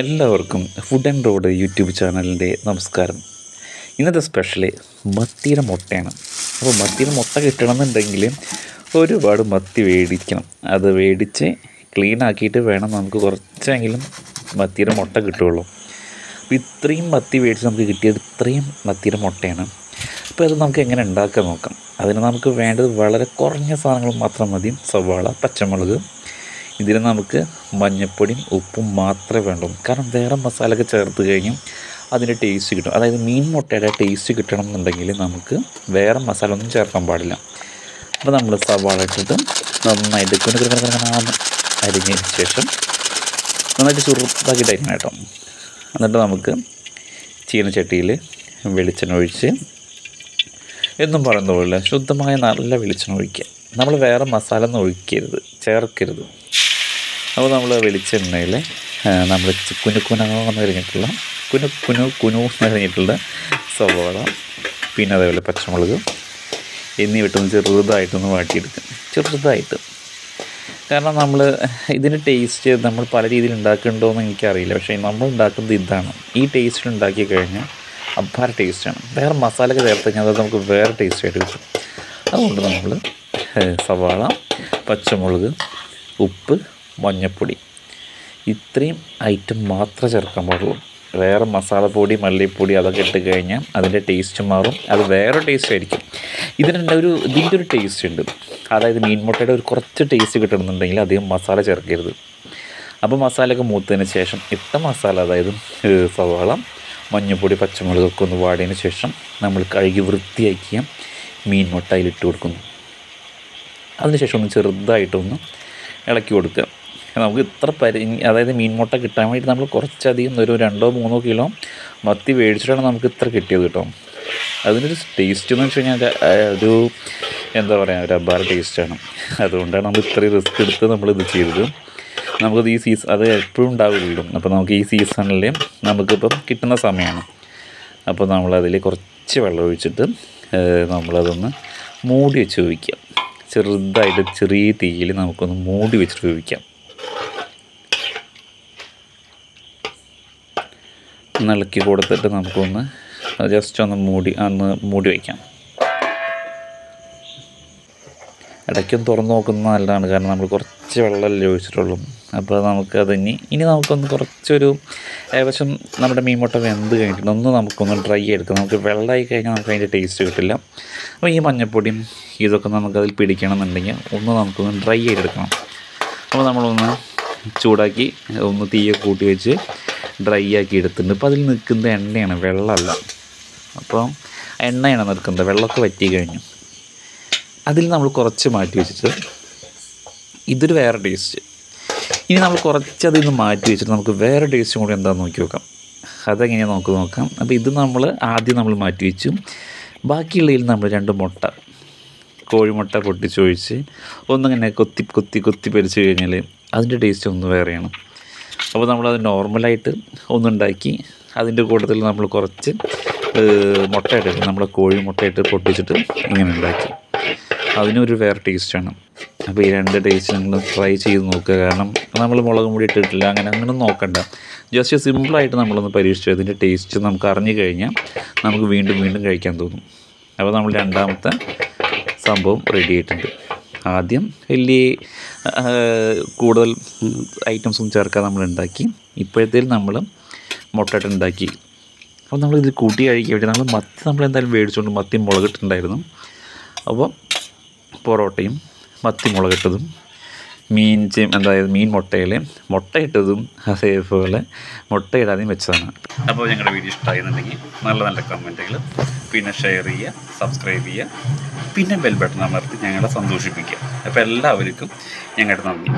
എല്ലാവർക്കും food and road YouTube ചാനലിന്റെ നമസ്കാരം. ഇന്നത്തെ സ്പെഷ്യൽ മത്തിയുടെ മുട്ടയാണ്. അപ്പോൾ മത്തിയുടെ മുട്ട കിട്ടണമെന്നുണ്ടെങ്കിൽ ഒരുപാട് മത്തി മേടിക്കണം അത് മേടിച്ച് ക്ലീൻ ആക്കിയിട്ട് വേണം നമുക്ക് കുറച്ചെങ്കിലും മത്തിയുടെ മുട്ട കിട്ടുകയുള്ളൂ അപ്പോൾ ഇത്രയും മത്തി മേടിച്ച് നമുക്ക് കിട്ടിയത് ഇത്രയും മത്തിയുടെ മുട്ടയാണ്. അപ്പോൾ അത് നമുക്ക് എങ്ങനെ ഉണ്ടാക്കാൻ നോക്കാം? അതിന് നമുക്ക് വേണ്ടത് വളരെ കുറഞ്ഞ സാധനങ്ങൾ മാത്രം മതി. സവാള പച്ചമുളക് ഇതിന് നമുക്ക് മഞ്ഞൾപ്പൊടിയും ഉപ്പും മാത്രമേ വേണ്ടൂ. കാരണം വേറെ മസാലയൊക്കെ ചേർത്ത് കഴിഞ്ഞാൽ അതിന്റെ ടേസ്റ്റ് കിട്ടും. അതായത് മീൻ മുട്ടയുടെ ടേസ്റ്റ് കിട്ടണം എന്നുണ്ടെങ്കിൽ നമുക്ക് വേറെ മസാല ഒന്നും ചേർക്കാൻ പാടില്ല. അപ്പോൾ നമ്മൾ സവാള ഇട്ടിട്ട് നന്നായിട്ട് അരിഞ്ഞതിന് ശേഷം നന്നായിട്ട് ചെറുതാക്കിയിട്ട് അരിഞ്ഞണം കേട്ടോ. എന്നിട്ട് നമുക്ക് ചീനച്ചട്ടിയിൽ വെളിച്ചെണ്ണ ഒഴിച്ച് എന്നും പറയുന്ന പോലെ ശുദ്ധമായ നല്ല വെളിച്ചെണ്ണ ഒഴിക്കുക. നമ്മൾ വേറെ മസാല ഒന്നും ഒഴിക്കരുത് ചേർക്കരുത്. അപ്പോൾ നമ്മൾ വെളിച്ചെണ്ണയിൽ നമ്മൾ കുനു കുനാന്ന് പറഞ്ഞിട്ടുള്ള കുനു കുനു കുനു എന്ന് പറഞ്ഞിട്ടുള്ള സവോള പിന്നെ അതേപോലെ പച്ചമുളക് എന്നിവട്ടൊന്ന് ചെറുതായിട്ടൊന്ന് വാട്ടിയെടുക്കും. ചെറുതായിട്ട്. കാരണം നമ്മൾ ഇതിന്റെ ടേസ്റ്റ് നമ്മൾ പല രീതിയിൽ ഉണ്ടാക്കുന്നുണ്ടോ എന്ന് എനിക്കറിയില്ല. പക്ഷേ നമ്മൾ ഉണ്ടാക്കുന്നത് ഇതാണ്. ഈ ടേസ്റ്റിൽ ഉണ്ടാക്കി കഴിഞ്ഞാൽ അപ്പാര ടേസ്റ്റാണ് വേറെ മസാലയൊക്കെ ചേർത്ത് കഴിഞ്ഞാൽ അത് നമുക്ക് വേറെ ടേസ്റ്റായിട്ട് കിട്ടും. അതുകൊണ്ട് നമ്മൾ സവാള പച്ചമുളക് ഉപ്പ് മഞ്ഞൾപ്പൊടി ഇത്രയും ഐറ്റം മാത്രമേ ചേർക്കാൻ പാടുള്ളൂ. വേറെ മസാലപ്പൊടി മല്ലിപ്പൊടി അതൊക്കെ ഇട്ട് കഴിഞ്ഞാൽ അതിന്റെ ടേസ്റ്റ് മാറും. അത് വേറെ ടേസ്റ്റ് ആയിരിക്കും. ഇതിനുണ്ട് ഒരു ഇതിന്റെ ഒരു ടേസ്റ്റ് ഉണ്ട്. അതായത് മീൻ മുട്ടയുടെ ഒരു കുറച്ച് ടേസ്റ്റ് കിട്ടണമെന്നുണ്ടെങ്കിൽ അധികം മസാല ചേർക്കരുത്. അപ്പോൾ മസാലയൊക്കെ മൂത്തതിന് ശേഷം ഇട്ട മസാല അതായത് സവാള മഞ്ഞൾപ്പൊടി പച്ചമുളകൊക്കെ ഒന്ന് വാടിയതിന് ശേഷം നമ്മൾ കഴുകി വൃത്തിയാക്കിയ മീൻ മുട്ടയിൽ ഇട്ട് കൊടുക്കുന്നു. അതിനുശേഷം ഒന്ന് ചെറുതായിട്ടൊന്ന് ഇളക്കി കൊടുക്കുക. നമുക്ക് ഇത്ര പരി അതായത് മീൻ മുട്ട കിട്ടാൻ വേണ്ടി നമ്മൾ കുറച്ചധികം ഒരു രണ്ടോ മൂന്നോ കിലോ മത്തി മേടിച്ചിട്ടാണ് നമുക്ക് ഇത്ര കിട്ടിയത് കേട്ടോ. അതിനൊരു ടേസ്റ്റ് എന്ന് വെച്ച് കഴിഞ്ഞാൽ ഒരു എന്താ പറയുക ഒരു അപാര ടേസ്റ്റാണ് അതുകൊണ്ടാണ് നമ്മൾ ഇത്രയും റിസ്ക് എടുത്ത് നമ്മൾ നമ്മളിത് ചെയ്തത്. നമുക്കത് ഈ സീസൺ അത് എപ്പോഴും ഉണ്ടാവില്ലല്ലോ അപ്പോൾ നമുക്ക് ഈ സീസണിൽ നമുക്കിപ്പം കിട്ടുന്ന സമയമാണ് അപ്പോൾ നമ്മളതിൽ കുറച്ച് വെള്ളം ഒഴിച്ചിട്ട് നമ്മളതൊന്ന് മൂടി വെച്ച് വേവിക്കാം ചെറുതായിട്ട് ചെറിയ തീയിൽ നമുക്കൊന്ന് മൂടി വെച്ചിട്ട് വേവിക്കാം ഇളക്കി കൊടുത്തിട്ട് നമുക്കൊന്ന് ജസ്റ്റ് ഒന്ന് മൂടി അന്ന് മൂടി വയ്ക്കാം ഇടയ്ക്കൊന്ന് തുറന്ന് നോക്കുന്നത് നല്ലതാണ്. കാരണം നമ്മൾ കുറച്ച് വെള്ളമല്ലേ ഒഴിച്ചിട്ടുള്ളൂ. അപ്പോൾ നമുക്കത് ഇനി ഇനി നമുക്കൊന്ന് കുറച്ചൊരു ഏകദേശം നമ്മുടെ മീൻ മുട്ട വെന്ത് കഴിഞ്ഞിട്ട് ഒന്ന് നമുക്കൊന്ന് ഡ്രൈ എടുക്കാം. നമുക്ക് വെള്ളമായി കഴിഞ്ഞാൽ നമുക്ക് അതിന്റെ ടേസ്റ്റ് കിട്ടില്ല. അപ്പോൾ ഈ മഞ്ഞൾപ്പൊടിയും ഇതൊക്കെ നമുക്കതിൽ പിടിക്കണം എന്നുണ്ടെങ്കിൽ ഒന്ന് നമുക്കൊന്ന് ഡ്രൈ ചെയ്തെടുക്കണം. അപ്പോൾ നമ്മളൊന്ന് ചൂടാക്കി ഒന്ന് തീയൊക്കെ കൂട്ടി വെച്ച് ഡ്രൈ ആക്കി എടുത്തിട്ടുണ്ട്. അപ്പോൾ അതിൽ നിൽക്കുന്നത് എണ്ണയാണ് വെള്ളമല്ല. അപ്പം എണ്ണയാണ് നിൽക്കുന്നത്. വെള്ളമൊക്കെ വറ്റി കഴിഞ്ഞു. അതിൽ നമ്മൾ കുറച്ച് മാറ്റി വെച്ചിട്ട് ഇതൊരു വേറെ ടേസ്റ്റ് ഇനി നമ്മൾ കുറച്ച് അതിൽ നിന്ന് മാറ്റി വെച്ചിട്ട് നമുക്ക് വേറെ ടേസ്റ്റും കൂടി എന്താണെന്ന് നോക്കി നോക്കാം. അതെങ്ങനെയാണ് നമുക്ക് നോക്കാം. അപ്പോൾ ഇത് നമ്മൾ ആദ്യം നമ്മൾ മാറ്റി വെച്ചു. ബാക്കിയുള്ളതിൽ നമ്മൾ രണ്ട് മുട്ട കോഴിമുട്ട പൊട്ടിച്ചൊഴിച്ച് ഒന്നിങ്ങനെ കൊത്തി കൊത്തി കൊത്തി പരിച്ച് കഴിഞ്ഞാൽ അതിന്റെ ടേസ്റ്റ് ഒന്ന് വേറെയാണ്. അപ്പോൾ നമ്മളത് നോർമലായിട്ട് ഒന്നുണ്ടാക്കി അതിന്റെ കൂട്ടത്തിൽ നമ്മൾ കുറച്ച് മുട്ടയിട്ട് നമ്മുടെ കോഴി മുട്ടയിട്ട് പൊട്ടിച്ചിട്ട് ഇങ്ങനെ ഉണ്ടാക്കി. അതിനൊരു വേറെ ടേസ്റ്റാണ്. അപ്പോൾ ഈ രണ്ട് ടേസ്റ്റ് നിങ്ങൾ ട്രൈ ചെയ്ത് നോക്കുക. കാരണം നമ്മൾ മുളകും പൊടി ഇട്ടിട്ടില്ല അങ്ങനെ അങ്ങനെ നോക്കണ്ട. ജസ്റ്റ് സിമ്പിളായിട്ട് നമ്മളൊന്ന് പരീക്ഷിച്ചു അതിന്റെ ടേസ്റ്റ് നമുക്ക് അറിഞ്ഞു കഴിഞ്ഞാൽ നമുക്ക് വീണ്ടും വീണ്ടും കഴിക്കാൻ തോന്നും. അപ്പോൾ നമ്മൾ രണ്ടാമത്തെ സംഭവം റെഡി ആയിട്ടുണ്ട്. ആദ്യം വലിയ കൂടുതൽ ഐറ്റംസും ചേർക്കാൻ നമ്മൾ ഉണ്ടാക്കി. ഇപ്പോഴത്തേൽ നമ്മൾ മുട്ടയിട്ട് ഉണ്ടാക്കി. അപ്പോൾ നമ്മൾ ഇത് കൂട്ടി കഴിക്കാൻ വേണ്ടി നമ്മൾ മത്തി നമ്മൾ എന്തായാലും മേടിച്ചുകൊണ്ട് മത്തി മുളകിട്ടുണ്ടായിരുന്നു. അപ്പോൾ പൊറോട്ടയും മത്തി മുളകിട്ടതും മീൻ ചെ- അതായത് മീൻ മുട്ടയിൽ മുട്ടയിട്ടതും അതേപോലെ മുട്ടയിടാതെയും വെച്ചതാണ്. അപ്പോൾ ഞങ്ങളുടെ വീഡിയോ ഇഷ്ടമായിരുന്നുണ്ടെങ്കിൽ നല്ല നല്ല കമന്റുകൾ പിന്നെ ഷെയർ ചെയ്യുക സബ്സ്ക്രൈബ് ചെയ്യുക പിന്നെ ബെൽ ബട്ടൺ അമർത്തി ഞങ്ങളെ സന്തോഷിപ്പിക്കുക. അപ്പോൾ എല്ലാവർക്കും ഞങ്ങളുടെ നന്ദി.